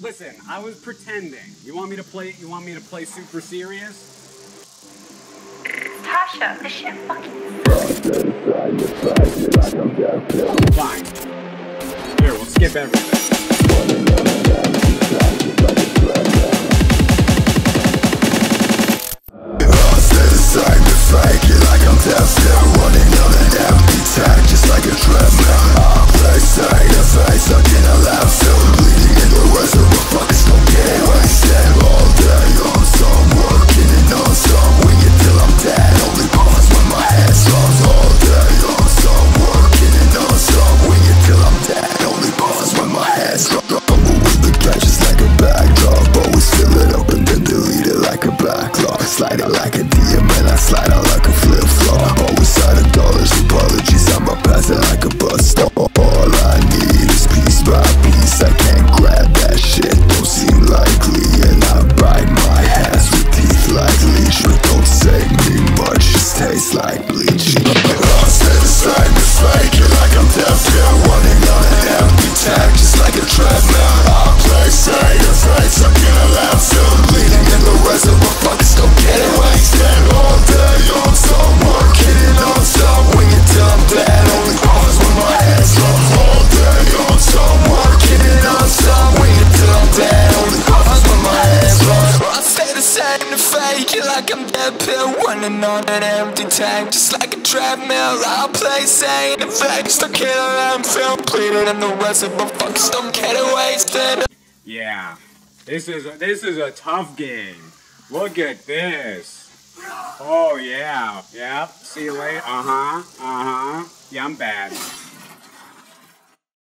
listen, I was pretending. You want me to play? You want me to play super serious? Tasha, this shit fucking Fine. Here, we'll skip everything. Slide it like a DM and I slide out like a flip flop Always out of dollars, apologies, I'ma pass it like a bus stop. All I need is piece by piece, I can't grab that shit. Don't seem likely and I bite my hands with teeth like leech But don't save me much, just tastes like bleach like I'm dead pill Running on an empty tank just like a treadmill I'll play sane and fake, stuck in a landfill Bleeding in the reservoir, fuckers don't get it wasted Yeah, this is a, this is a tough game. Look at this. Oh yeah, yeah. See you later. Uh huh. Uh huh. Yeah, I'm bad.